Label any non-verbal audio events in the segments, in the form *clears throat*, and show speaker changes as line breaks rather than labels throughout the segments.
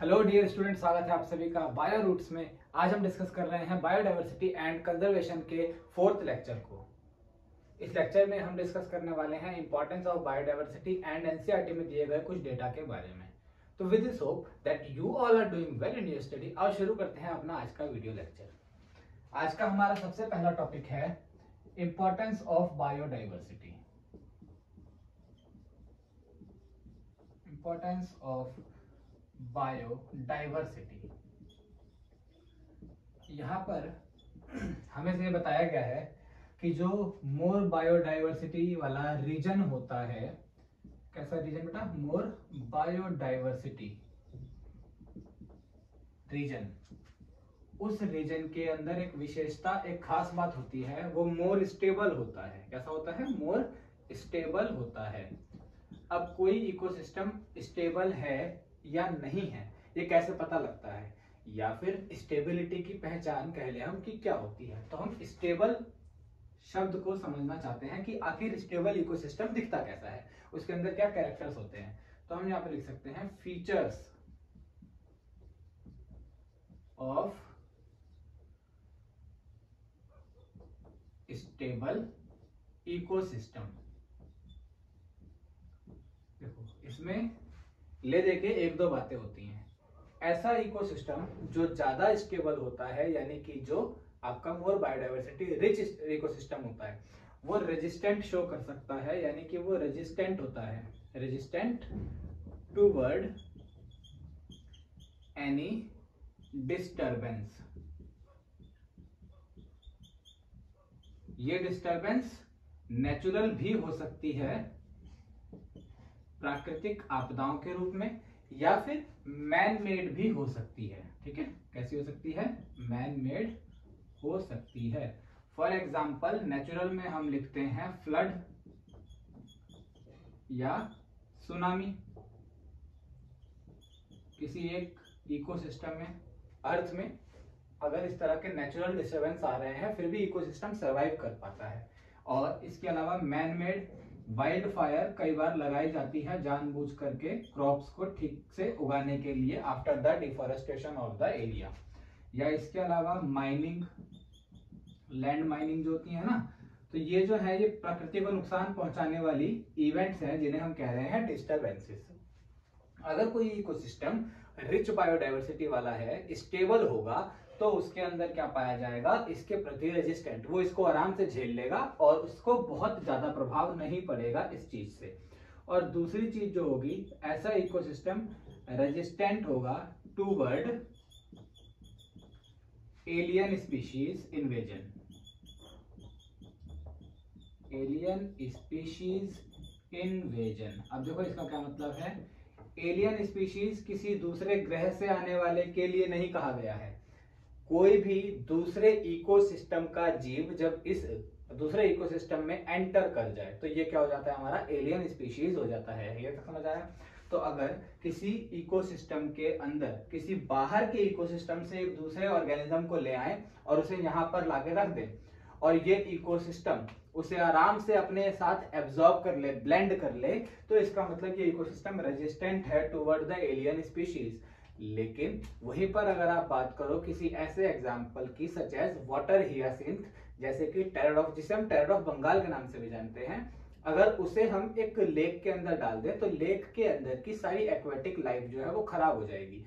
Hello dear student स्वागत है आप सभी का बायो रूट्स में। आज हम डिस्कस कर रहे हैं बायोडाइवर्सिटी एंड कंजर्वेशन के फोर्थ लेक्चर को। इस लेक्चर में हम डिस्कस करने वाले हैं importance of biodiversity and NCERT में दिए गए कुछ डेटा के बारे में। तो with this hope that you all are doing well in your study और शुरू करते हैं अपना आज का वीडियो लेक्चर आज का हमारा सबसे पहला टॉपिक है importance of biodiversity importance of biodiversity. यहाँ पर हमें से बताया गया है कि जो मोर बायोडाइवर्सिटी वाला रीजन होता है, कैसा रीजन बेटा? More biodiversity region. उस रीजन के अंदर एक विशेषता, एक खास बात होती है, वो मोर स्टेबल होता है। कैसा होता है? मोर स्टेबल होता है। अब कोई इकोसिस्टम स्टेबल है या नहीं है, ये कैसे पता लगता है? या फिर स्टेबिलिटी की पहचान कह ले हम कि क्या होती है? तो हम स्टेबल शब्द को समझना चाहते हैं कि आखिर स्टेबल इकोसिस्टम दिखता कैसा है? उसके अंदर क्या कैरेक्टर्स होते हैं? तो हम यहाँ पर लिख सकते हैं फीचर्स ऑफ़ स्टेबल इकोसिस्टम देखो, इसमें ले देके एक दो बातें होती हैं। ऐसा इकोसिस्टम जो ज़्यादा स्टेबल होता है, यानी कि जो आपका मोर बायोडाइवर्सिटी रिच इकोसिस्टम होता है, वो रेजिस्टेंट शो कर सकता है, यानी कि वो रेजिस्टेंट होता है। Resistant to word any disturbance ये डिस्टर्बेंस नेचुरल भी हो सकती है प्राकृतिक आपदाओं के रूप में, या फिर मैन मेड भी हो सकती है। ठीक है? कैसी हो सकती है? मैन मेड हो सकती है। फॉर एग्ज़ाम्पल नेचुरल में हम लिखते हैं फ्लड या सुनामी किसी एक इकोसिस्टम में अर्थ में, अगर इस तरह के नेचुरल डिस्टर्बेंस आ रहे हैं, फिर भी इकोसिस्टम सरवाइव कर पाता है। और इसके अलावा मैन मेड वाइल्ड फायर कई बार लगाई जाती है जानबूझ करके क्रॉप्स को ठीक से उगाने के लिए after the deforestation of the area या इसके अलावा माइनिंग लैंड माइनिंग जो होती है ना तो ये जो है ये प्रकृति को नुकसान पहुँचाने वाली इवेंट्स हैं जिन्हें हम कह रहे हैं डिस्टर्बेंसेस अगर कोई इकोसिस्टम रिच बायोडाइवर्सिटी वाला है स्टेबल होगा तो उसके अंदर क्या पाया जाएगा? इसके प्रति रेजिस्टेंट वो इसको आराम से झेल लेगा और उसको बहुत ज़्यादा प्रभाव नहीं पड़ेगा इस चीज़ से। और दूसरी चीज़ जो होगी, ऐसा इकोसिस्टम रेजिस्टेंट होगा toward alien species invasion alien species invasion अब देखो इसका क्या मतलब है? एलियन स्पीशीज किसी दूसरे ग्रह से आने वाले के लिए नहीं कहा गया है। कोई भी दूसरे इकोसिस्टम का जीव जब इस दूसरे इकोसिस्टम में एंटर कर जाए तो ये क्या हो जाता है हमारा एलियन स्पीशीज हो जाता है। ये तक समझ आया? तो अगर किसी इकोसिस्टम के अंदर, किसी बाहर के इकोसिस्टम से एक दूसरे ऑर्गेनिज्म को ले आए और उसे यहाँ पर लाके रख दे, और ये इकोसिस्टम उसे आराम से अपने साथ एब्जॉर्ब कर ले ब्लेंड कर ले तो इसका मतलब ये इकोसिस्टम रेजिस्टेंट है टुवर्ड द एलियन स्पीशीज लेकिन वहीं पर अगर आप बात करो किसी ऐसे एग्ज़ाम्पल की सच एज वाटर हियासिंथ जैसे कि टेरर ऑफ़ जिसे हम टेरर ऑफ़ बंगाल के नाम से भी जानते हैं, अगर उसे हम एक लेक के अंदर डाल दें तो लेक के अंदर की सारी एक्वेटिक लाइफ जो है वो खराब हो जाएगी।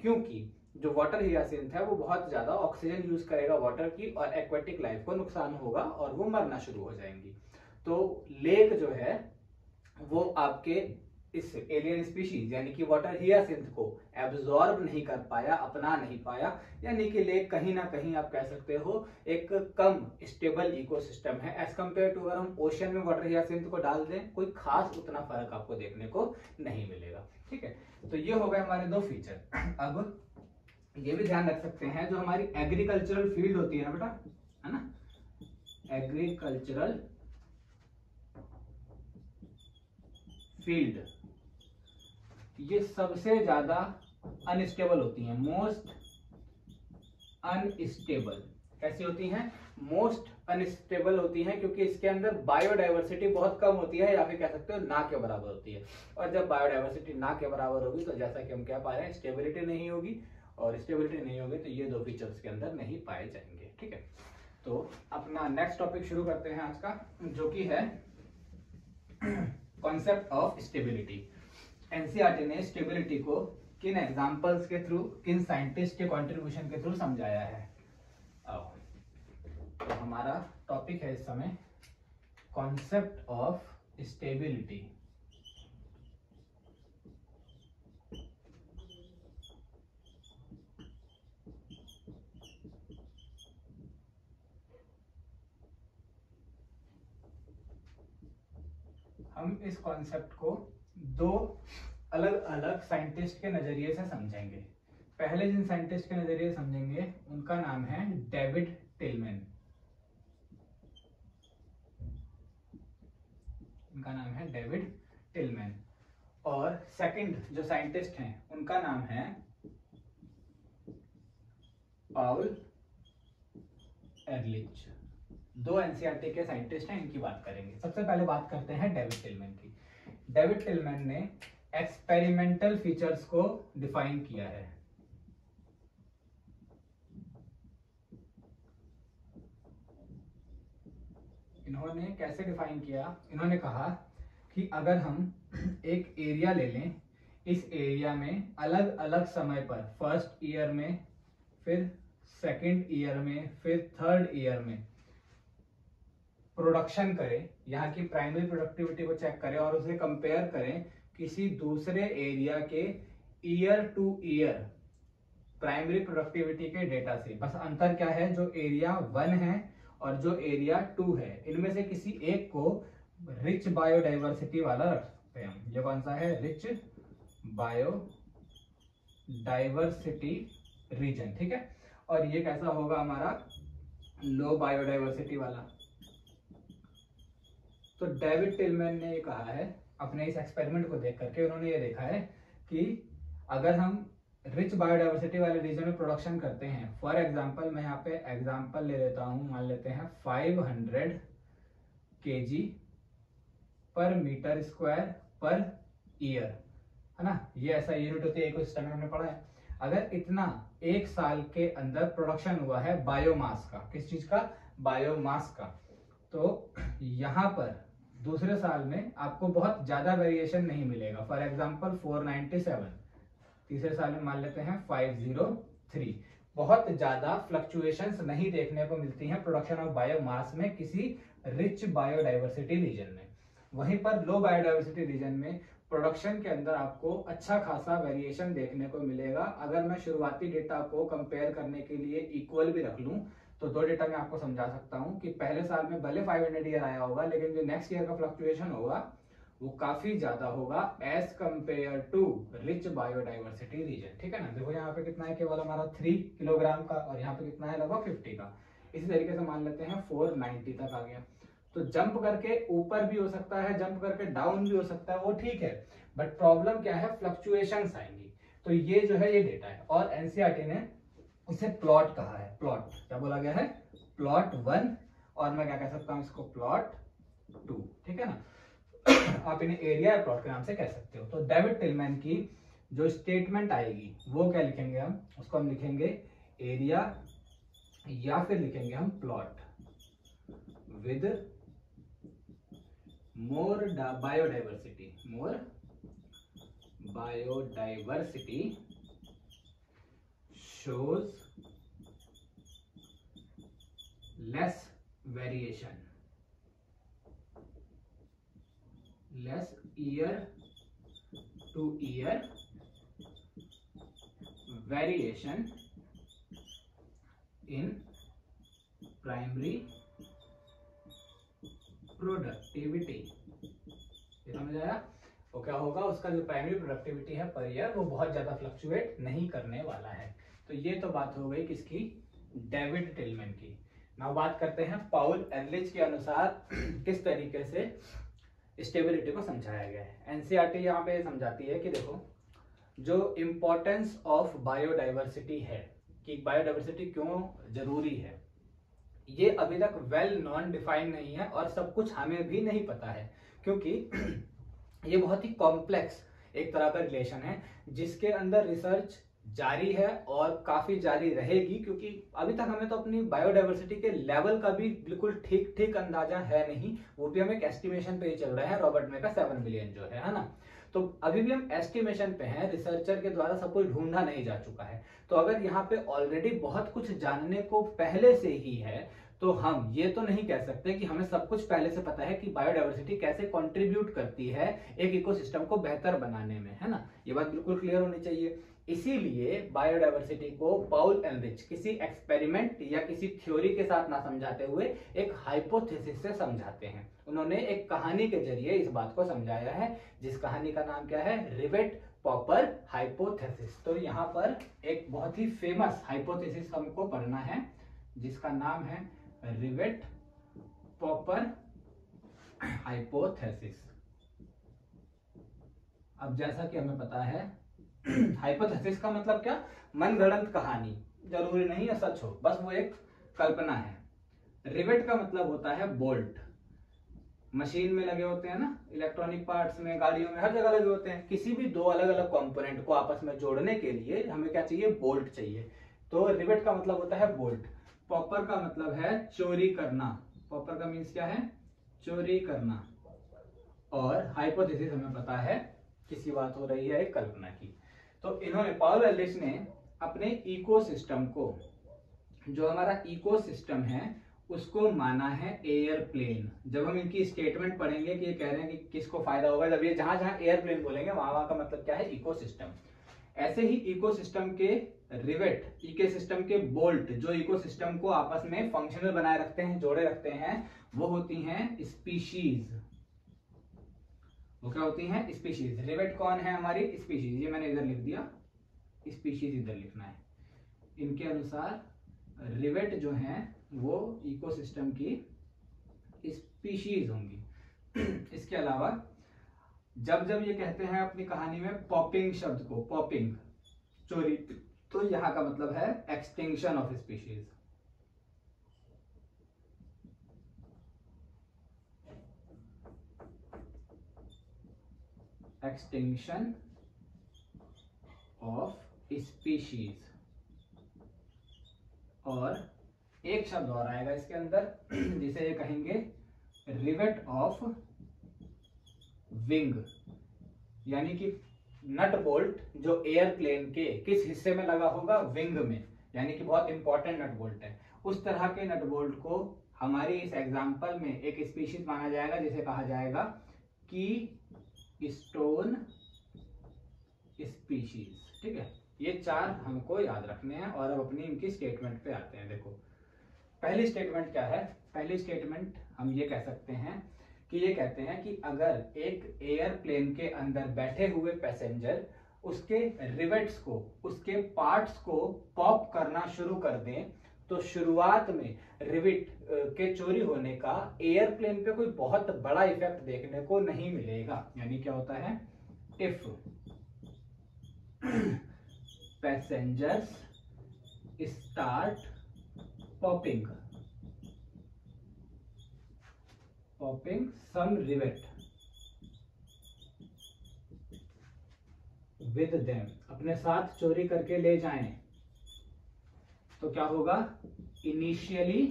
क्योंकि जो वाटर हियासिंथ है, वो बहुत ज़्यादा ऑक्सीजन यूज़ करेगा वाटर की और एक्वेटिक लाइफ को नुकसान होगा और वो मरना शुरू हो जाएँगी। तो लेक जो है, वो आपके इस एलियन स्पीशीज यानी कि वाटर हियासिंथ को एब्जॉर्ब नहीं कर पाया, अपना नहीं पाया, यानी कि लेक कहीं ना कहीं आप कह सकते हो एक कम स्टेबल इकोसिस्टम है। एज कंपेयर टू अगर हम ओशन में वाटर हियासिंथ को डाल दें, कोई खास उतना फ़र्क आपको देखने को नहीं मिलेगा। ठीक है? तो ये हो गए हमारे दो फीचर *clears throat* अब ये भी ध्यान रख सकते हैं, जो हमारी एग्रीकल्चरल फ़ील्ड होती है ना बेटा, है ना? एग्रीकल्चरल फ़ील्ड ये सबसे ज़्यादा अनस्टेबल होती हैं। मोस्ट अनस्टेबल कैसी होती हैं? मोस्ट अनस्टेबल होती हैं क्योंकि इसके अंदर बायोडाइवर्सिटी बहुत कम होती है, या फिर कह सकते हो ना के बराबर होती है। और जब बायोडाइवर्सिटी ना के बराबर होगी तो जैसा कि हम कह पा रहे हैं स्टेबिलिटी नहीं होगी। और स्टेबिलिटी नहीं होगी तो ये दो फीचर्स के अंदर नहीं पाए जाएँगे। ठीक है? तो अपना नेक्स्ट टॉपिक शुरू करते हैं आज का, जो कि है कॉन्सेप्ट ऑफ़ स्टेबिलिटी एनसीआरटी ने स्टेबिलिटी को किन एग्जांपल्स के थ्रू किन साइंटिस्ट के कंट्रीब्यूशन के थ्रू समझाया है? आओ तो हमारा टॉपिक है इस समय कॉन्सेप्ट ऑफ़ स्टेबिलिटी हम इस कॉन्सेप्ट को दो अलग अलग साइंटिस्ट के नज़रिए से समझेंगे। पहले जिन साइंटिस्ट के नज़रिए समझेंगे, उनका नाम है डेविड टिलमैन। उनका नाम है डेविड टिलमैन। और सेकंड जो साइंटिस्ट हैं, उनका नाम है पाउल एरलिच दो एनसीआरटी के साइंटिस्ट हैं, इनकी बात करेंगे। सबसे पहले बात करते हैं डेविड टिलमैन की। डेविड टिलमैन ने एक्सपेरिमेंटल फीचर्स को डिफाइन किया है। इन्होंने कैसे डिफाइन किया? इन्होंने कहा कि अगर हम एक एरिया ले लें, इस एरिया में अलग अलग समय पर फ़र्स्ट ईयर में, फिर सेकंड ईयर में, फिर थर्ड ईयर में प्रोडक्शन करें, यहाँ की प्राइमरी प्रोडक्टिविटी को चेक करें और उसे कंपेयर करें किसी दूसरे एरिया के year to year primary productivity के डेटा से। बस अंतर क्या है? जो एरिया वन है और जो एरिया टू है। इनमें से किसी एक को रिच बायोडाइवर्सिटी वाला रख सकते हैं। ये कौन सा है? रिच बायो डाइवर्सिटी रीजन ठीक है? और ये कैसा होगा हमारा? लो बायोडाइवर्सिटी वाला। तो डेविड टिलमैन ने ये कहा है, अपने इस एक्सपेरिमेंट को देख करके उन्होंने ये देखा है कि अगर हम रिच बायोडाइवर्सिटी वाले रीजन में प्रोडक्शन करते हैं फॉर एग्ज़ाम्पल मैं यहाँ पे एग्ज़ाम्पल ले लेता हूँ, मान लेते हैं 500 केजी पर मीटर स्क्वायर पर ईयर है ना? ये ऐसा यूनिट होती है एक सिस्टम हमने पढ़ा है। अगर इतना एक साल के अंदर प्रोडक्शन हुआ है बायोमास का, किस चीज़ का? बायोमास का। तो यहाँ पर दूसरे साल में आपको बहुत ज़्यादा वेरिएशन नहीं मिलेगा। फॉर एग्ज़ाम्पल 497 तीसरे साल में मान लेते हैं 503 बहुत ज़्यादा फ्लक्चुएशंस नहीं देखने को मिलती हैं प्रोडक्शन ऑफ़ बायोमास में किसी रिच बायोडाइवर्सिटी रीजन में। वहीं पर लो बायोडाइवर्सिटी रीजन में प्रोडक्शन के अंदर आपको अच्छा खासा वेरिएशन देखने को मिलेगा। अगर मैं शुरुआती डेटा को कंपेयर करने के लिए इक्वल भी रख लूँ तो दो डेटा मैं आपको समझा सकता हूँ कि पहले साल में भले 500 ईयर आया होगा, लेकिन जो नेक्स्ट ईयर का फ्लक्चुएशन होगा, वो काफ़ी ज़्यादा होगा as compared to rich biodiversity region ठीक है ना? देखो यहाँ पे कितना है, केवल हमारा थ्री किलोग्राम का, और यहाँ पे कितना है, लगभग फिफ्टी का। इसी तरीके से मान लेते हैं फोर नाइनटी तक आ गया। तो जंप करके ऊपर भी हो सकता है जंप करके डाउन भी हो सकता है, वो ठीक है। बट प्रॉब्लम क्या है? फ्लक्चुएशन आएँगी। तो ये जो है, ये डेटा है। और एनसीआरटी ने इसे प्लॉट कहा है प्लॉट क्या बोला गया है? प्लॉट वन और मैं क्या कह सकता हूँ इसको? प्लॉट टू ठीक है ना? *clears throat* आप इन्हें एरिया या प्लॉट के नाम से कह सकते हो। तो डेविड टिलमैन की जो स्टेटमेंट आएगी, वो क्या लिखेंगे हम? उसको हम लिखेंगे एरिया या फिर लिखेंगे हम plot with more biodiversity more biodiversity shows less variation less year to year variation in primary productivity समझ आया वो क्या होगा उसका जो प्राइमरी प्रोडक्टिविटी है पर ईयर वो बहुत ज़्यादा फ्लक्चुएट नहीं करने वाला है तो ये तो बात हो गई किसकी? डेविड टिलमैन की। ना बात करते हैं पाउल एनलिच के अनुसार *clears throat* किस तरीके से स्टेबिलिटी को समझाया गया है। एनसीआरटी यहाँ पे समझाती है कि देखो, जो इम्पोर्टेंस ऑफ़ बायोडाइवर्सिटी है, कि बायोडाइवर्सिटी क्यों ज़रूरी है, ये अभी तक वेल नॉन डिफाइंड नहीं है और सब कुछ हमें भी नहीं पता है, क्योंकि *clears throat* ये बहुत ही कॉम्प्लेक्स एक तरह का रिलेशन है, जिसके अंदर रिसर्च जारी है और काफ़ी जारी रहेगी, क्योंकि अभी तक हमें तो अपनी बायोडाइवर्सिटी के लेवल का भी बिल्कुल ठीक ठीक अंदाज़ा है नहीं। वो भी हम एक एस्टिमेशन पे ही चल रहे हैं रॉबर्ट में का सेवन बिलियन जो है है ना? तो अभी भी हम एस्टिमेशन पे हैं रिसर्चर के द्वारा सब कुछ ढूंढा नहीं जा चुका है। तो अगर यहाँ पे ऑलरेडी बहुत कुछ जानने को पहले से ही है तो हम ये तो नहीं कह सकते कि हमें सब कुछ पहले से पता है कि बायोडाइवर्सिटी कैसे कंट्रीब्यूट करती है एक इकोसिस्टम को बेहतर बनाने में, है ना? ये बात बिल्कुल क्लियर होनी चाहिए। इसीलिए बायोडाइवर्सिटी को पाउल एनरिच किसी एक्सपेरिमेंट या किसी थ्योरी के साथ ना समझाते हुए एक हाइपोथेसिस से समझाते हैं। उन्होंने एक कहानी के ज़रिए इस बात को समझाया है, जिस कहानी का नाम क्या है? रिवेट पॉपर हाइपोथेसिस तो यहाँ पर एक बहुत ही फ़ेमस हाइपोथेसिस हमको पढ़ना है, जिसका नाम है रिवेट पॉपर हाइपोथेसिस अब जैसा कि हमें पता है *clears throat* हाइपोथेसिस का मतलब क्या? मन गणत कहानी। ज़रूरी नहीं है, सच हो। बस वो एक कल्पना है। रिवेट का मतलब होता है बोल्ट मशीन में लगे होते हैं ना इलेक्ट्रॉनिक पार्ट्स में, गाड़ियों में, हर जगह लगे होते हैं। किसी भी दो अलग अलग कंपोनेंट को आपस में जोड़ने के लिए हमें क्या चाहिए? बोल्ट चाहिए। तो रिवेट का मतलब होता है बोल्ट पॉपर का मतलब है चोरी करना। पॉपर का मीन्स क्या है? चोरी करना। और हाइपोथेसिस हमें पता है, किसी बात हो रही है एक कल्पना की। तो इन्होंने पॉल एलिस ने अपने इकोसिस्टम को, जो हमारा इकोसिस्टम है, उसको माना है एयरप्लेन जब हम इनकी स्टेटमेंट पढ़ेंगे कि ये कह रहे हैं कि किसको फ़ायदा होगा, जब ये जहाँ जहाँ एयरप्लेन बोलेंगे, वहाँ वहाँ का मतलब क्या है? इकोसिस्टम ऐसे ही इकोसिस्टम के रिवेट इकोसिस्टम के बोल्ट जो इकोसिस्टम को आपस में फंक्शनल बनाए रखते हैं, जोड़े रखते हैं, वो होती हैं स्पीशीज वो क्या होती हैं? स्पीशीज। रिवेट कौन है हमारी? स्पीशीज। ये मैंने इधर लिख दिया। स्पीशीज इधर लिखना है। इनके अनुसार रिवेट जो है, वो इकोसिस्टम की स्पीशीज होंगी। *clears throat* इसके अलावा, जब जब ये कहते हैं अपनी कहानी में पॉपिंग शब्द को, पॉपिंग, चोरी तो यहाँ का मतलब है extinction of species. Extinction of species और एक शब्द और आएगा इसके अंदर, *clears throat* जिसे ये कहेंगे रिवेट ऑफ़ विंग यानी कि नट बोल्ट जो एयरप्लेन के किस हिस्से में लगा होगा? विंग में. यानी कि बहुत इंपॉर्टेंट नट बोल्ट है. उस तरह के नट बोल्ट को हमारी इस एग्ज़ाम्पल में एक स्पीशीज माना जाएगा, जिसे कहा जाएगा की स्टोन स्पीशीज ठीक है? ये चार हमको याद रखने हैं और अब अपनी इनकी स्टेटमेंट पे आते हैं, देखो। पहली स्टेटमेंट क्या है? पहली स्टेटमेंट हम ये कह सकते हैं कि ये कहते हैं कि अगर एक एयरप्लेन के अंदर बैठे हुए पैसेंजर उसके रिवेट्स को, उसके पार्ट्स को पॉप करना शुरू कर दें तो शुरुआत में रिविट के चोरी होने का एयरप्लेन पे कोई बहुत बड़ा इफ़ेक्ट देखने को नहीं मिलेगा। यानी क्या होता है? If passengers start popping. Popping some rivet with them अपने साथ चोरी करके ले जाएँ। तो क्या होगा? Initially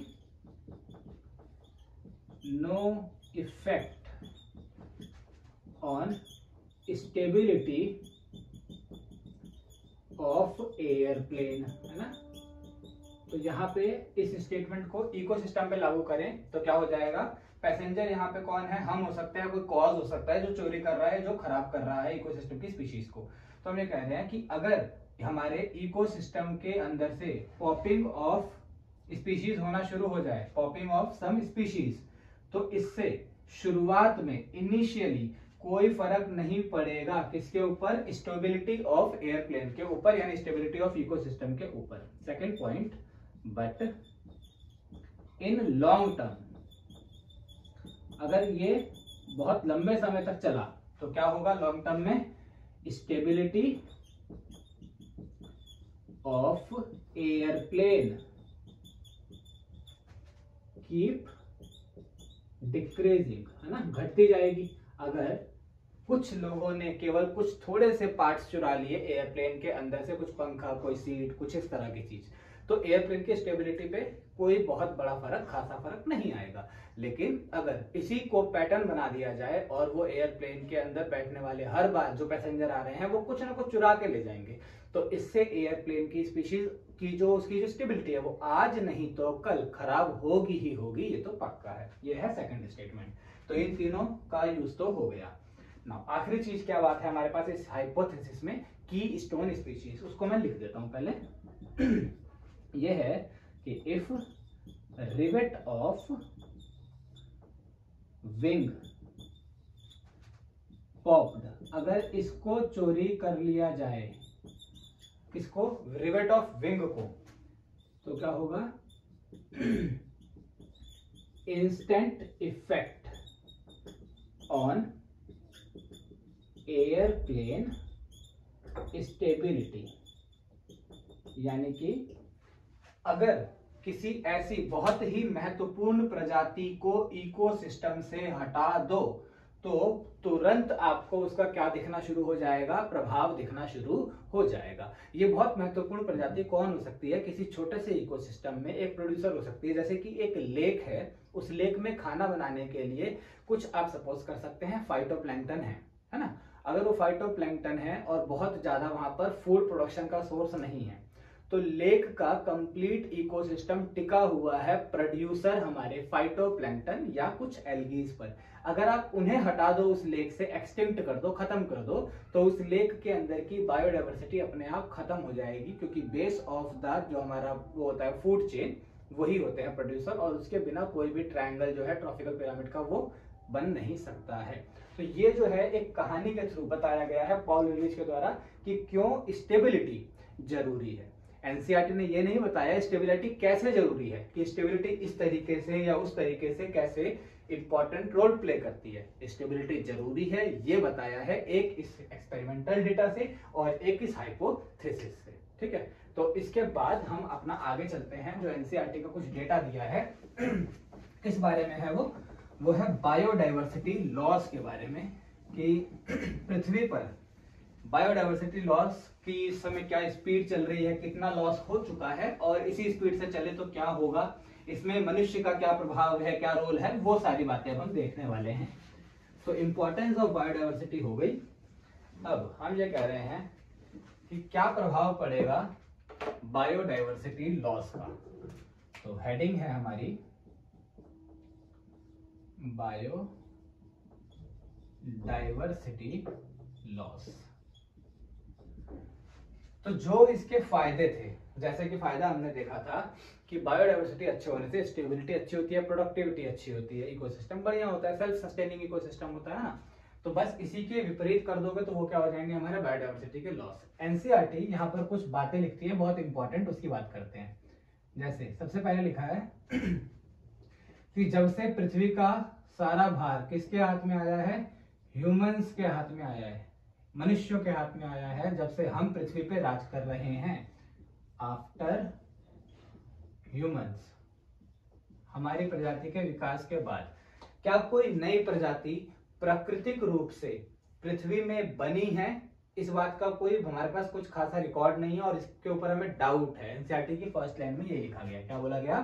no effect on stability of airplane है ना? तो यहाँ पे इस स्टेटमेंट को इकोसिस्टम पे लागू करें तो क्या हो जाएगा? पैसेंजर यहाँ पे कौन है? हम हो सकते हैं, कोई कॉज हो सकता है जो चोरी कर रहा है, जो खराब कर रहा है इकोसिस्टम की स्पीशीज को। तो हम ये कह रहे हैं कि अगर हमारे इकोसिस्टम के अंदर से पॉपिंग ऑफ़ स्पीशीज होना शुरू हो जाए पॉपिंग ऑफ़ सम स्पीशीज तो इससे शुरुआत में इनिशियली कोई फ़र्क नहीं पड़ेगा किसके ऊपर? स्टेबिलिटी ऑफ़ एयरप्लेन के ऊपर, यानी स्टेबिलिटी ऑफ़ इकोसिस्टम के ऊपर. Second point but in long term अगर ये बहुत लंबे समय तक चला तो क्या होगा? लॉन्ग टर्म में stability of airplane keep decreasing है ना? घटती जाएगी। अगर कुछ लोगों ने केवल कुछ थोड़े से पार्ट्स चुरा लिए एयरप्लेन के अंदर से, कुछ पंखा, कोई सीट कुछ इस तरह की चीज़ तो एयरप्लेन की स्टेबिलिटी पे कोई बहुत बड़ा फ़र्क, खासा फ़र्क नहीं आएगा। लेकिन अगर इसी को पैटर्न बना दिया जाए और वो एयरप्लेन के अंदर बैठने वाले हर बार जो पैसेंजर आ रहे हैं, वो कुछ ना कुछ चुरा के ले जाएँगे। तो इससे एयरप्लेन की स्पीशीज की जो, उसकी जो स्टेबिलिटी है, वो आज नहीं तो कल खराब होगी ही होगी, ये तो पक्का है। ये है सेकंड स्टेटमेंट तो इन तीनों का यूज़ तो हो गया। ना आखिरी चीज़ क्या बात है हमारे पास इस हाइपोथेसिस में? की स्टोन स्पीशीज उसको मैं लिख देता हूँ पहले। *clears throat* ये है कि if rivet of wing popped अगर इसको चोरी कर लिया जाए किसको? रिवेट ऑफ़ विंग को। तो क्या होगा? Instant effect on airplane stability यानी कि अगर किसी ऐसी बहुत ही महत्वपूर्ण प्रजाति को इकोसिस्टम से हटा दो तो तुरंत आपको उसका क्या दिखना शुरू हो जाएगा? प्रभाव दिखना शुरू हो जाएगा। ये बहुत महत्वपूर्ण प्रजाति कौन हो सकती है? किसी छोटे से इकोसिस्टम में एक प्रोड्यूसर हो सकती है। जैसे कि एक लेक है, उस लेक में खाना बनाने के लिए कुछ आप सपोज़ कर सकते हैं फाइटोप्लैंक्टन है है ना? अगर वो फाइटोप्लैंक्टन है और बहुत ज़्यादा वहाँ पर फ़ूड प्रोडक्शन का सोर्स नहीं है तो लेक का कंप्लीट इकोसिस्टम टिका हुआ है प्रोड्यूसर हमारे फाइटोप्लैंक्टन या कुछ एल्गीज पर। अगर आप उन्हें हटा दो उस लेक से एक्सटिंक्ट कर दो, खत्म कर दो तो उस लेक के अंदर की बायोडाइवर्सिटी अपने आप खत्म हो जाएगी, क्योंकि बेस ऑफ़ द जो हमारा वो होता है फ़ूड चेन वही होते हैं प्रोड्यूसर और उसके बिना कोई भी ट्रायंगल जो है ट्रॉपिकल पिरामिड का वो बन नहीं सकता है। तो ये जो है एक कहानी के थ्रू बताया गया है पॉल के द्वारा कि क्यों स्टेबिलिटी ज़रूरी है। एनसीआरटी ने ये नहीं बताया स्टेबिलिटी कैसे ज़रूरी है, कि स्टेबिलिटी इस तरीके से या उस तरीके से कैसे इंपॉर्टेंट रोल प्ले करती है। स्टेबिलिटी ज़रूरी है, ये बताया है एक इस एक्सपेरिमेंटल डेटा से और एक इस हाइपोथेसिस से, ठीक है? तो इसके बाद हम अपना आगे चलते हैं, जो एनसीआरटी का कुछ डेटा दिया है। *clears throat* किस बारे में है वो। वो है बायोडाइवर्सिटी लॉस के बारे में, कि *clears throat* पृथ्वी पर बायोडाइवर्सिटी लॉस कि इस समय क्या स्पीड चल रही है, कितना लॉस हो चुका है और इसी स्पीड से चले तो क्या होगा? इसमें मनुष्य का क्या प्रभाव है, क्या रोल है, वो सारी बातें हम देखने वाले हैं। तो इंपॉर्टेंस ऑफ़ बायोडाइवर्सिटी हो गई। अब हम ये कह रहे हैं कि क्या प्रभाव पड़ेगा बायोडाइवर्सिटी लॉस का? तो हेडिंग है हमारी बायो डाइवर्सिटी लॉस तो जो इसके फ़ायदे थे, जैसे कि फ़ायदा हमने देखा था कि बायोडाइवर्सिटी अच्छे होने से स्टेबिलिटी अच्छी होती है प्रोडक्टिविटी अच्छी होती है इकोसिस्टम बढ़िया होता है सेल्फ सस्टेनिंग इकोसिस्टम होता है ना। तो बस इसी के विपरीत कर दोगे तो वो क्या हो जाएँगे हमारे बायोडाइवर्सिटी के लॉस एनसीआरटी यहाँ पर कुछ बातें लिखती है, बहुत इंपॉर्टेंट उसकी बात करते हैं। जैसे, सबसे पहले लिखा है *clears throat* कि जब से पृथ्वी का सारा भार किसके हाथ में आया है? ह्यूमंस के हाथ में आया है। मनुष्यों के हाथ में आया है जब से हम पृथ्वी पे राज कर रहे हैं। आफ्टर ह्यूमंस हमारी प्रजाति के विकास के बाद। क्या कोई नई प्रजाति प्राकृतिक रूप से पृथ्वी में बनी है? इस बात का कोई, हमारे पास कुछ खासा रिकॉर्ड नहीं है और इसके ऊपर हमें डाउट है। एनसीआरटी की फ़र्स्ट लाइन में ये लिखा गया क्या बोला गया?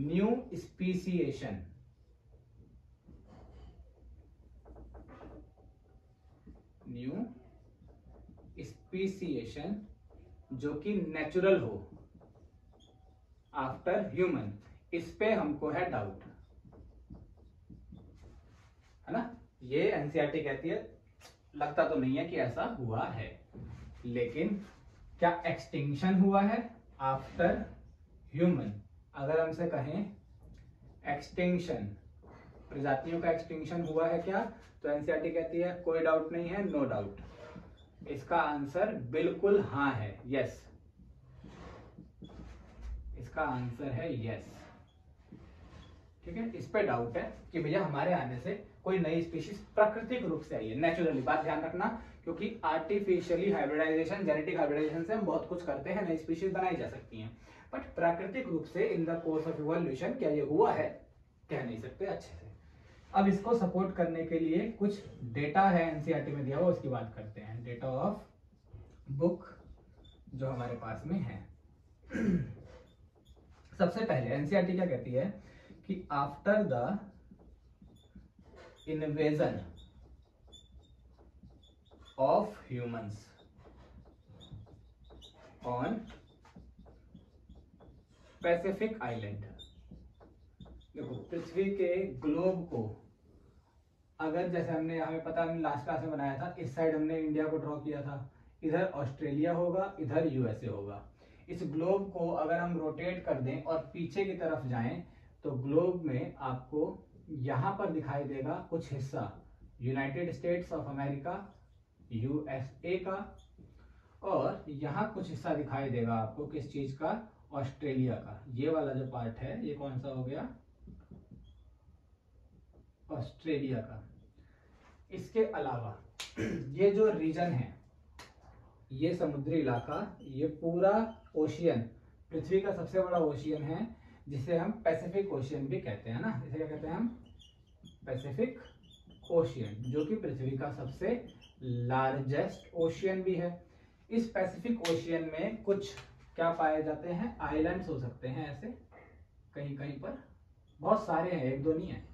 न्यू स्पीसीएशन न्यू स्पीसीएशन जो कि नेचुरल हो आफ्टर ह्यूमन इस पे हमको है डाउट है ना? ये एनसीआरटी कहती है, लगता तो नहीं है कि ऐसा हुआ है, लेकिन क्या एक्सटिंक्शन हुआ है? आफ्टर ह्यूमन अगर हमसे कहें एक्सटिंक्शन प्रजातियों का एक्सटिंक्शन हुआ है क्या? तो एनसीआरटी कहती है, कोई डाउट नहीं है नो डाउट इसका आंसर बिल्कुल हाँ है यस इसका आंसर है यस ठीक है? इस पे डाउट है कि भैया हमारे आने से कोई नई स्पीशीज प्राकृतिक रूप से आई है। नेचुरली बात ध्यान रखना, क्योंकि आर्टिफिशियली हाइब्रिडाइजेशन जेनेटिक हाइब्रिडाइजेशन से हम बहुत कुछ करते हैं, नई स्पीशीज बनाई जा सकती हैं। बट प्राकृतिक रूप से in the course of evolution क्या ये हुआ है? कह नहीं सकते, अच्छे से। अब इसको सपोर्ट करने के लिए कुछ डेटा है एनसीईआरटी में दिया हुआ, उसकी बात करते हैं। डेटा ऑफ़ बुक जो हमारे पास में है। सबसे पहले एनसीईआरटी क्या कहती है कि after the invasion of humans on Pacific island देखो, पृथ्वी के ग्लोब को अगर जैसे हमने हमें पता हमने लास्ट क्लास में बनाया था, इस साइड हमने इंडिया को ड्रॉ किया था। इधर ऑस्ट्रेलिया होगा, इधर यूएसए होगा। इस ग्लोब को अगर हम रोटेट कर दें और पीछे की तरफ़ जाएँ तो ग्लोब में आपको यहाँ पर दिखाई देगा कुछ हिस्सा। United States of America USA का, और यहाँ कुछ हिस्सा दिखाई देगा आपको किस चीज़ का? ऑस्ट्रेलिया का। ये वाला जो पार्ट है, ये कौन सा हो गया? ऑस्ट्रेलिया का। इसके अलावा, *clears throat* ये जो रीजन है, ये समुद्री इलाका, ये पूरा ओशियन पृथ्वी का सबसे बड़ा ओशियन है, जिसे हम पैसिफिक ओशियन भी कहते हैं ना। इसे क्या कहते हैं हम? पैसिफिक ओशियन जो कि पृथ्वी का सबसे लार्जेस्ट ओशियन भी है। इस पैसिफिक ओशियन में कुछ क्या पाए जाते हैं? आइलैंड्स हो सकते हैं ऐसे। कहीं कहीं पर। बहुत सारे हैं, एक दो नहीं है,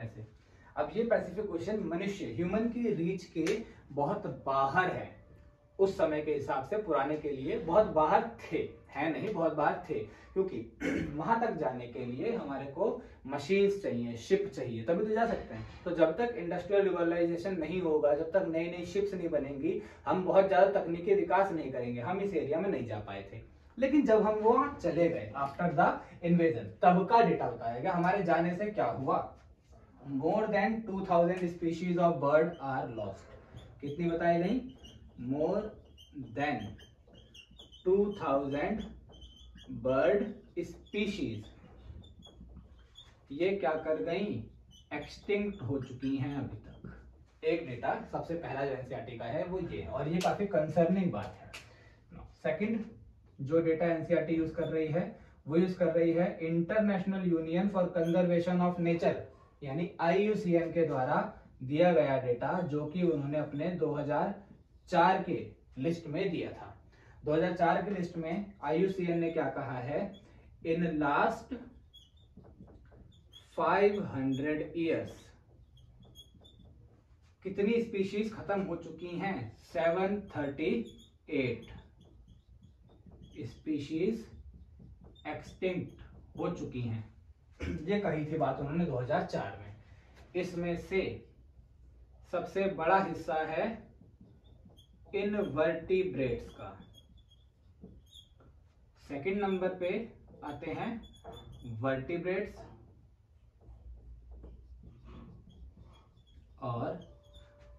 ऐसे। अब ये पैसिफिक ओशियन मनुष्य ह्यूमन की रीच के बहुत बाहर है। उस समय के हिसाब से, पुराने के लिए बहुत बाहर थे। है नहीं? बहुत बाहर थे। क्योंकि *clears throat* वहाँ तक जाने के लिए हमारे को मशीन्स चाहिए शिप चाहिए, तभी तो जा सकते हैं। तो जब तक इंडस्ट्रियल रिवलाइजेशन नहीं होगा, जब तक नई नई शिप्स नहीं बनेंगी, हम बहुत ज़्यादा तकनीकी विकास नहीं करेंगे। हम इस एरिया में नहीं जा पाए थे। लेकिन जब हम वहाँ चले गए आफ्टर द इन्वेजन तब का डेटा बताया गया। हमारे जाने से क्या हुआ? More than 2000 species of bird are lost कितनी बताई गई? मोर देन 2000 बर्ड स्पीशीज ये क्या कर गई? एक्सटिंक्ट हो चुकी हैं अभी तक। एक डेटा, सबसे पहला जो एनसीआरटी का है, वो ये और ये काफ़ी कंसर्निंग बात है। सेकंड जो डेटा एनसीआरटी यूज़ कर रही है, वो यूज़ कर रही है international union for conservation of nature यानी आईयूसीएन के द्वारा दिया गया डेटा जो कि उन्होंने अपने 2004 के लिस्ट में दिया था। 2004 के लिस्ट में आईयूसीएन ने क्या कहा है? इन लास्ट 500 इयर्स कितनी स्पीशीज खत्म हो चुकी हैं? 738 स्पीशीज एक्सटिंक्ट हो चुकी हैं। ये कही थी बात उन्होंने 2004 में। इसमें से सबसे बड़ा हिस्सा है इनवर्टिब्रेट्स का। सेकंड नंबर पे आते हैं वर्टिब्रेट्स और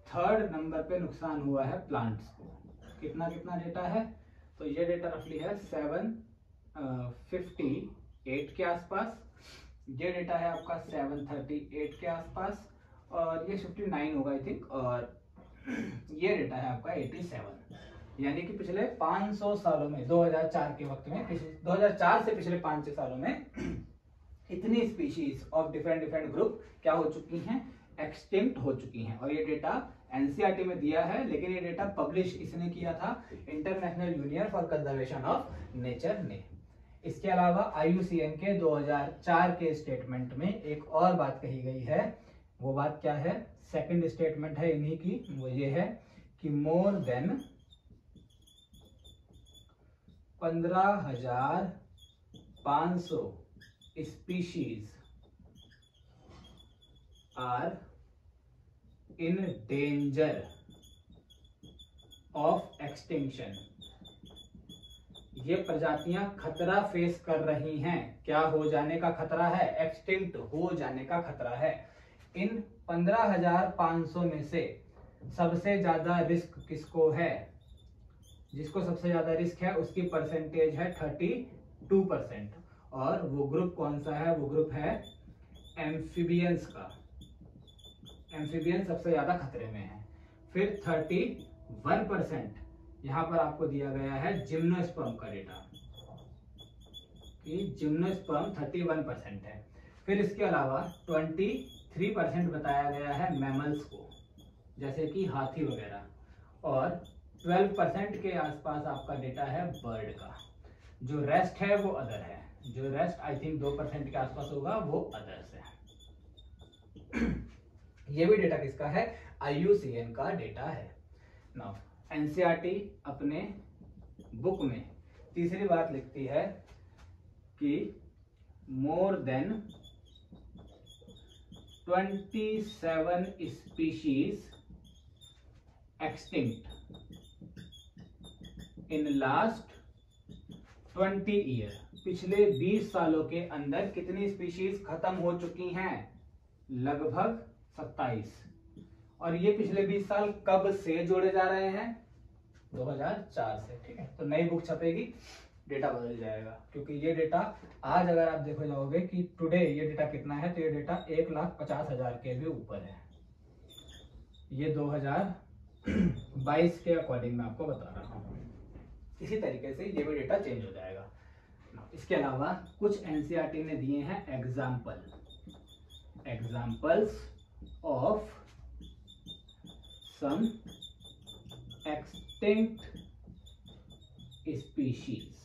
थर्ड नंबर पे नुकसान हुआ है प्लांट्स को। कितना कितना डेटा है? तो ये डेटा रफली है सेवन फिफ्टी, एट के आसपास। ये डेटा है आपका 738 के आसपास और ये 59 होगा आई थिंक और ये डेटा है आपका 87 यानी कि पिछले 500 सालों में 2004 के वक्त में 2004 से पिछले पाँच छह सालों में इतनी species of different different group क्या हो चुकी हैं? एक्सटिंक्ट हो चुकी हैं। और ये डेटा एनसीआरटी में दिया है, लेकिन ये डेटा पब्लिश इसने किया था international union for conservation of nature ने। इसके अलावा आईयूसीएन के 2004 के स्टेटमेंट में एक और बात कही गई है। वो बात क्या है? सेकंड स्टेटमेंट है इन्हीं की। वो ये है कि मोर देन पंद्रह हज़ार पाँच सौ species are in danger of extinction ये प्रजातियाँ खतरा फेस कर रही हैं। क्या हो जाने का खतरा है? एक्सटिंक्ट हो जाने का खतरा है। इन 15,500 में से सबसे ज़्यादा रिस्क किसको है? जिसको सबसे ज़्यादा रिस्क है उसकी परसेंटेज है 32 परसेंट और वो ग्रुप कौन सा है? वो ग्रुप है एम्फीबियंस का। एम्फीबियंस सबसे ज़्यादा खतरे में है। फिर 31 परसेंट यहाँ पर आपको दिया गया है जिम्नोस्पर्म का डेटा कि जिम्नोस्पर्म 31 परसेंट है। फिर इसके अलावा 23 परसेंट बताया गया है मैमल्स को, जैसे कि हाथी वगैरह, और 12 परसेंट के आसपास आपका डेटा है बर्ड का। जो रेस्ट है वो अदर है। जो रेस्ट आई थिंक दो परसेंट के आसपास होगा, वो अदर्स है। *clears throat* ये भी डेटा किसका है? आईयूसीएन का डेटा है। नाउ एनसीईआरटी अपने बुक में तीसरी बात लिखती है कि more than 27 species extinct in last 20 year. पिछले 20 सालों के अंदर कितनी स्पीशीज खत्म हो चुकी हैं? लगभग 27 और ये पिछले 20 साल कब से जोड़े जा रहे हैं? 2004 से, ठीक है? तो नई बुक छपेगी, डेटा बदल जाएगा। क्योंकि ये डेटा आज अगर आप देखो जाओगे कि टुडे ये डेटा कितना है तो ये डेटा एक लाख पचास हज़ार के भी ऊपर है। ये 2022 के अकॉर्डिंग मैं आपको बता रहा हूँ। इसी तरीके से ये भी डेटा चेंज हो जाएगा। इसके अलावा कुछ एनसीईआरटी ने दिए हैं example examples of some extinct species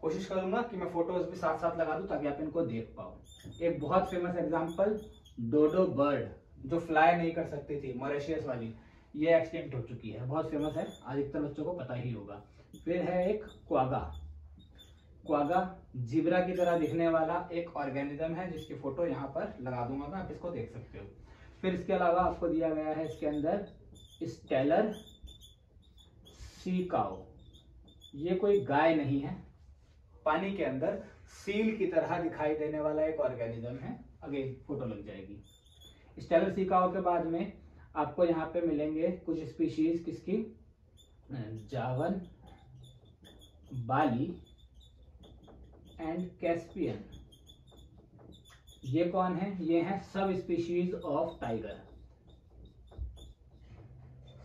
कोशिश करूँगा कि मैं फ़ोटोज़ भी साथ साथ लगा दूँ ताकि आप इनको देख पाओ। एक बहुत फ़ेमस एग्जांपल डोडो बर्ड जो फ्लाई नहीं कर सकती थी मॉरिशियस वाली। ये एक्सटिंक्ट हो चुकी है। बहुत फ़ेमस है। अधिकतर बच्चों को पता ही होगा। फिर है एक क्वागा क्वागा जिब्रा की तरह दिखने वाला एक ऑर्गेनिज्म है, जिसकी फ़ोटो यहाँ पर लगा दूँगा मैं। आप इसको देख सकते हो। फिर इसके अलावा आपको दिया गया है इसके अंदर स्टेलर सी काओ ये कोई गाय नहीं है। पानी के अंदर सील की तरह दिखाई देने वाला एक ऑर्गेनिज्म है। अगेन फ़ोटो लग जाएगी। स्टेलर सी काओ के बाद में आपको यहाँ पे मिलेंगे कुछ स्पीशीज किसकी? जावन बाली एंड कैस्पियन ये कौन है? ये है सब स्पीशीज ऑफ़ टाइगर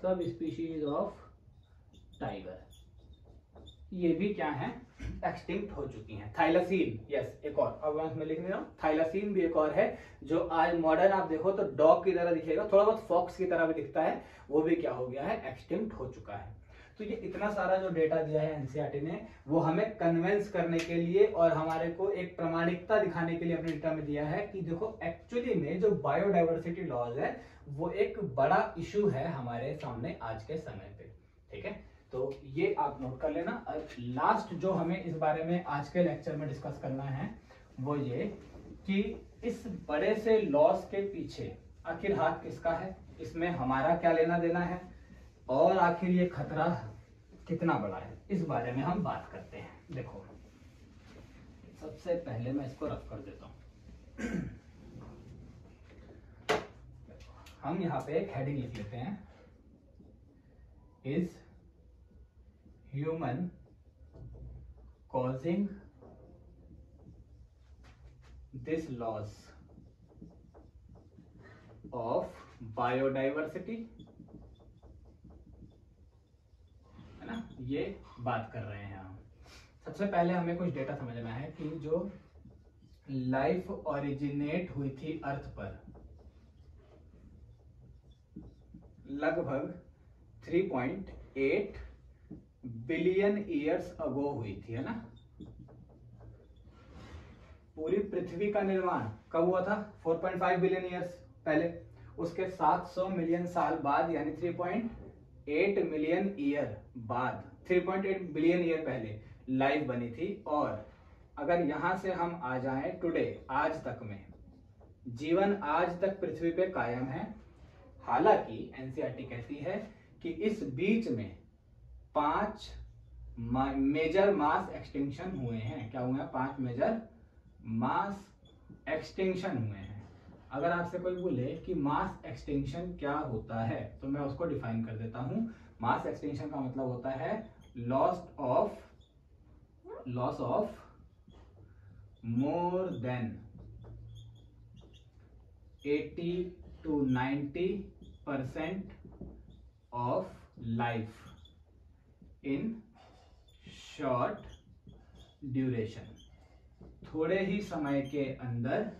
सब स्पीशीज ऑफ़ टाइगर ये भी क्या है? एक्सटिंक्ट हो चुकी हैं. थाइलासीन यस एक और. अब मैं लिख रहा हूँ. थाइलासीन भी एक और है, जो आज मॉडर्न आप देखो तो डॉग की तरह दिखेगा. थोड़ा बहुत फॉक्स की तरह भी दिखता है. वो भी क्या हो गया है? एक्सटिंक्ट हो चुका है. तो ये इतना सारा जो डेटा दिया है एनसीआरटी ने, वो हमें कन्वेंस करने के लिए और हमारे को एक प्रमाणिकता दिखाने के लिए अपने डेटा में दिया है कि देखो एक्चुअली में जो बायोडाइवर्सिटी लॉज है, वो एक बड़ा इशू है हमारे सामने आज के समय पे, ठीक है? तो ये आप नोट कर लेना। और लास्ट जो हमें इस बारे में आज के लेक्चर में डिस्कस करना है, वो ये कि इस बड़े से लॉस के पीछे आखिर हाथ किसका है? इसमें हमारा क्या लेना देना है? और आखिर ये खतरा कितना बड़ा है? इस बारे में हम बात करते हैं। देखो, सबसे पहले मैं इसको रफ कर देता हूँ। हम यहाँ पे एक हेडिंग लिख लेते हैं। Is human causing this loss of biodiversity? है ना? ये बात कर रहे हैं हम। सबसे पहले हमें कुछ डेटा समझना है कि जो लाइफ ओरिजिनेट हुई थी अर्थ पर, लगभग 3.8 बिलियन ईयर्स अगो हुई थी, है ना? पूरी पृथ्वी का निर्माण कब हुआ था? 4.5 बिलियन ईयर्स पहले। उसके 700 मिलियन साल बाद, यानी 3.8 मिलियन ईयर बाद 3.8 बिलियन ईयर पहले लाइफ बनी थी और अगर यहाँ से हम आ जाएँ टुडे आज तक में, जीवन आज तक पृथ्वी पे कायम है। हालाँकि एनसीआरटी कहती है कि इस बीच में पाँच मेजर मास एक्सटिंक्शन हुए हैं। क्या हुए हैं? पाँच मेजर मास एक्सटिंक्शन हुए हैं। अगर आपसे कोई बोले कि मास एक्सटिंक्शन क्या होता है तो मैं उसको डिफाइन कर देता हूँ। मास एक्सटिंक्शन का मतलब होता है loss of loss of more than 80 to 90 percent of life in short duration थोड़े ही समय के अंदर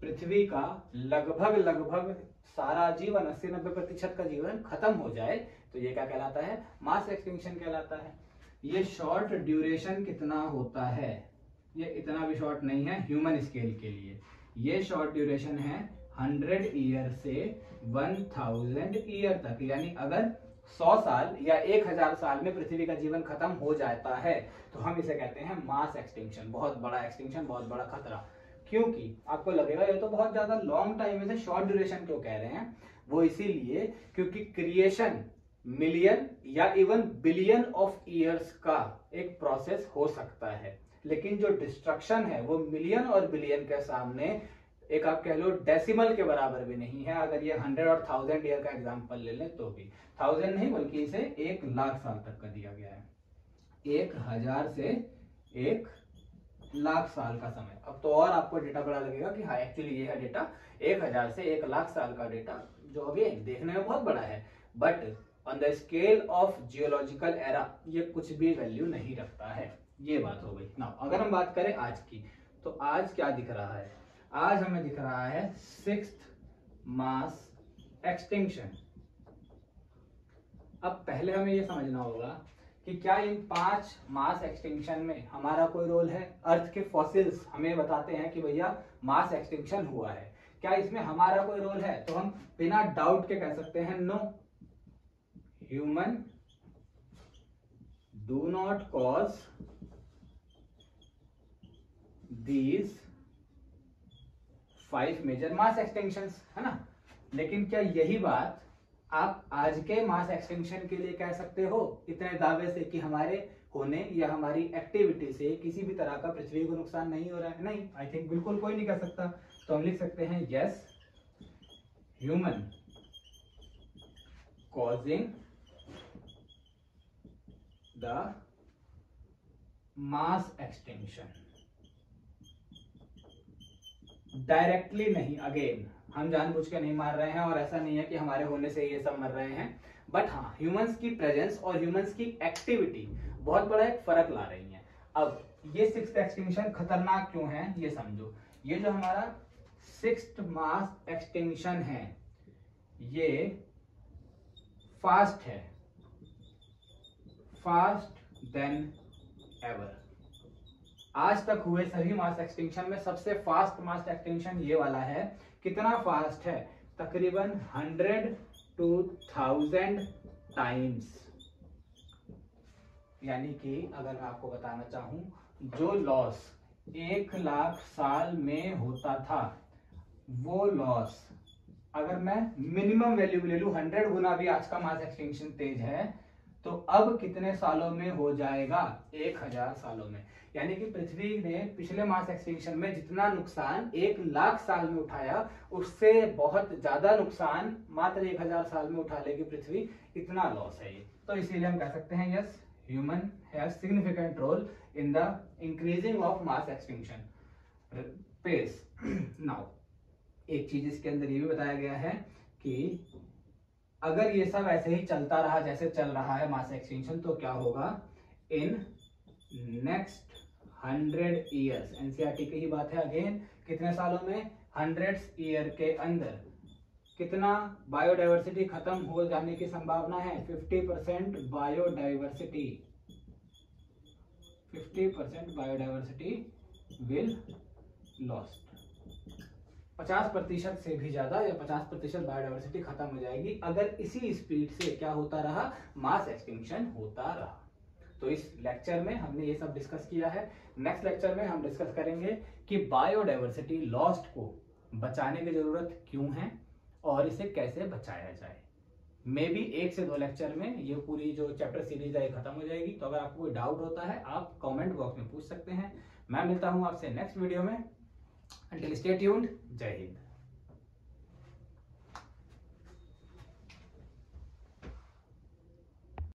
पृथ्वी का लगभग लगभग सारा जीवन, अस्सी नब्बे प्रतिशत का जीवन खत्म हो जाए तो ये क्या कहलाता है? मास एक्सटिंक्शन कहलाता है। ये शॉर्ट ड्यूरेशन कितना होता है? ये इतना भी शॉर्ट नहीं है ह्यूमन स्केल के लिए। ये शॉर्ट ड्यूरेशन है हंड्रेड ईयर से वन थाउज़ेंड ईयर तक। यानी अगर सौ साल या एक हज़ार साल में पृथ्वी का जीवन खत्म हो जाता है तो हम इसे कहते हैं मास एक्सटिंक्शन बहुत बड़ा एक्सटिंक्शन बहुत बड़ा खतरा। क्योंकि आपको लगेगा, ये तो बहुत ज़्यादा लॉन्ग टाइम है शॉर्ट ड्यूरेशन क्यों कह रहे हैं? वो इसीलिए क्योंकि क्रिएशन मिलियन या इवन बिलियन ऑफ़ ईयर्स का एक प्रोसेस हो सकता है। लेकिन जो डिस्ट्रक्शन है, वो मिलियन और बिलियन के सामने एक आप कह लो डेसिमल के बराबर भी नहीं है। अगर ये हंड्रेड और थाउज़ेंड ईयर का एग्ज़ाम्पल ले लें तो भी। थाउज़ेंड नहीं, बल्कि इसे एक लाख साल तक का दिया गया है। एक हज़ार से एक लाख साल का समय। अब तो और आपको डेटा बड़ा लगेगा कि हाँ एक्चुअली ये है डेटा एक हज़ार से एक लाख साल का डेटा जो अगेन देखने में बहुत बड़ा है। But on the scale of geological era ये कुछ भी वैल्यू नहीं रखता है। ये बात हो गई। ना अगर हम बात करें आज की तो आज क्या दिख रहा है? आज हमें दिख रहा है सिक्स मास एक्सटिंक्शन अब पहले हमें यह समझना होगा कि क्या इन पाँच मास एक्सटिंक्शन में हमारा कोई रोल है? अर्थ के फॉसिल्स हमें बताते हैं कि भैया मास एक्सटिंक्शन हुआ है। क्या इसमें हमारा कोई रोल है? तो हम बिना डाउट के कह सकते हैं no human do not cause these five major mass extension है ना? लेकिन क्या यही बात आप आज के मास एक्सटेंशन के लिए कह सकते हो? इतने दावे से कि हमारे होने या हमारी एक्टिविटी से किसी भी तरह का पृथ्वी को नुकसान नहीं हो रहा है। नहीं आई थिंक बिल्कुल कोई नहीं कर सकता। तो हम लिख सकते हैं yes human causing the mass extension directly नहीं अगेन हम जानबूझ के नहीं मार रहे हैं और ऐसा नहीं है कि हमारे होने से ये सब मर रहे हैं। बट हाँ ह्यूमंस की प्रेजेंस और ह्यूमंस की एक्टिविटी बहुत बड़ा एक फ़र्क ला रही है। अब ये सिक्स एक्सटिंक्शन खतरनाक क्यों है, ये समझो। ये जो हमारा सिक्स मास एक्सटिंक्शन है, ये फास्ट है। Fast than ever. आज तक हुए सभी मास एक्सटिंक्शन में सबसे फास्ट मास एक्सटिंक्शन ये वाला है, कितना फास्ट है? तकरीबन हंड्रेड टू थाउज़ेंड टाइम्स। यानी कि अगर मैं आपको बताना चाहूँ, जो लॉस एक लाख साल में होता था, वो लॉस अगर मैं मिनिमम वैल्यू ले लू, हंड्रेड गुना भी आज का मास एक्सटेंशन तेज है तो अब कितने सालों में हो जाएगा? एक हज़ार सालों में। यानी कि पृथ्वी ने पिछले मास एक्सटिंक्शन में जितना नुकसान एक लाख साल में उठाया, उससे बहुत ज़्यादा नुकसान मात्र एक हज़ार साल में उठा लेगी पृथ्वी। इतना लॉस है ये। तो इसीलिए हम कह सकते हैं yes human has significant role in the increasing of mass extinction pace now एक चीज़ इसके अंदर ये भी बताया गया है कि अगर ये सब ऐसे ही चलता रहा, जैसे चल रहा है मास एक्सटेंशन तो क्या होगा? In next hundred years NCERT की ही बात है अगेन कितने सालों में? हंड्रेड ईयर के अंदर। कितना बायोडाइवर्सिटी खत्म हो जाने की संभावना है? 50 percent biodiversity 50 percent biodiversity will lost पचास प्रतिशत से भी ज़्यादा या पचास प्रतिशत बायोडाइवर्सिटी खत्म हो जाएगी अगर इसी स्पीड से क्या होता रहा? मास एक्सटिंक्शन होता रहा। तो इस लेक्चर में हमने ये सब डिस्कस किया है। नेक्स्ट लेक्चर में हम डिस्कस करेंगे कि बायोडाइवर्सिटी लॉस्ट को बचाने की ज़रूरत क्यों है और इसे कैसे बचाया जाए। मे बी एक से दो लेक्चर में ये पूरी जो चैप्टर सीरीज़ है खत्म हो जाएगी। तो अगर आपको कोई डाउट होता है, आप कमेंट बॉक्स में पूछ सकते हैं। मैं मिलता हूँ आपसे नेक्स्ट वीडियो में। Until stay tuned. Jai Hind.